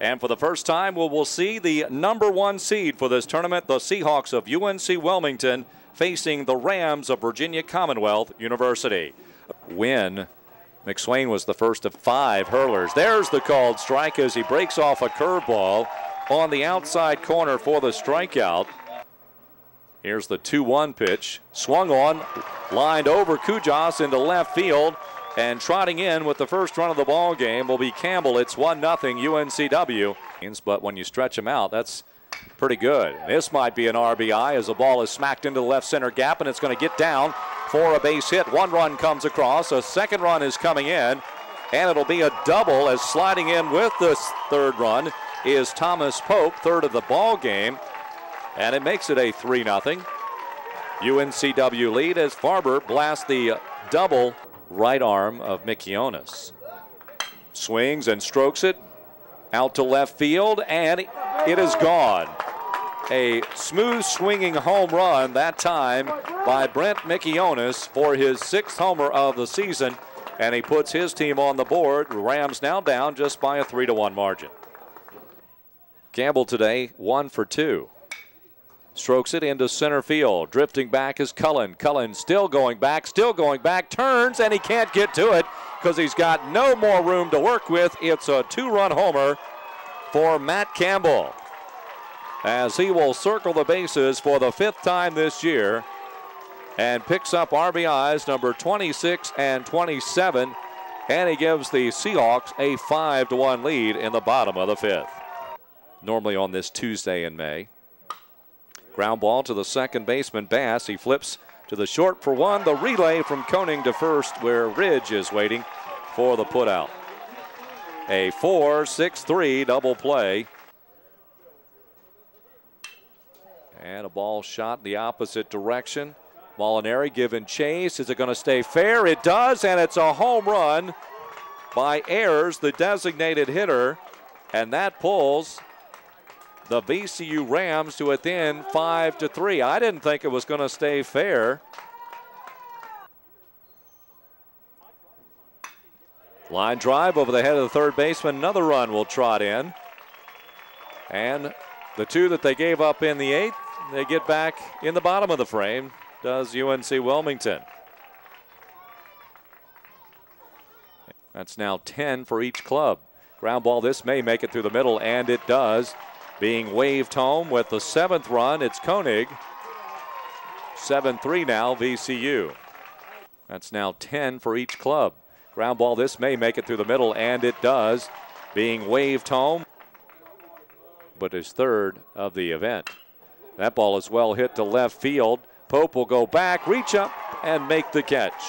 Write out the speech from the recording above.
And for the first time, we will see the number one seed for this tournament, the Seahawks of UNC Wilmington, facing the Rams of Virginia Commonwealth University. Win. McSwain was the first of five hurlers. There's the called strike as he breaks off a curveball on the outside corner for the strikeout. Here's the 2 1 pitch. Swung on, lined over Cujas into left field. And trotting in with the first run of the ball game will be Campbell. It's 1 0 UNCW. But when you stretch him out, that's pretty good. This might be an RBI as the ball is smacked into the left center gap and it's going to get down for a base hit. One run comes across, a second run is coming in, and it'll be a double as sliding in with this third run is Thomas Pope, third of the ball game, and it makes it a 3 0 UNCW lead as Farber blasts the uh, double right arm of Mikionis. Swings and strokes it out to left field, and it is gone. A smooth swinging home run that time by Brent Mikionis for his sixth homer of the season, and he puts his team on the board. Rams now down just by a 3 to 1 margin. Campbell today, one for two. Strokes it into center field. Drifting back is Cullen. Cullen still going back, still going back, turns, and he can't get to it because he's got no more room to work with. It's a two run homer for Matt Campbell as he will circle the bases for the fifth time this year and picks up RBIs number 26 and 27. And he gives the Seahawks a 5 to 1 lead in the bottom of the fifth. Normally on this Tuesday in May. Ground ball to the second baseman, Bass. He flips to the short for one. The relay from Koenig to first, where Ridge is waiting for the putout. A 4 6 3 double play. And a ball shot in the opposite direction. Molinari giving chase. Is it going to stay fair? It does, and it's a home run by Ayers, the designated hitter. And that pulls the VCU Rams to within five to three. I didn't think it was going to stay fair. Line drive over the head of the third baseman. Another run will trot in. And the two that they gave up in the eighth, they get back in the bottom of the frame, does UNC Wilmington. That's now 10 for each club. Ground ball, this may make it through the middle, and it does being waved home with the seventh run. It's Koenig. 7 3 now, VCU. That's now 10 for each club. Ground ball, this may make it through the middle, and it does. Being waved home, but is third of the event. That ball is well hit to left field. Pope will go back, reach up, and make the catch.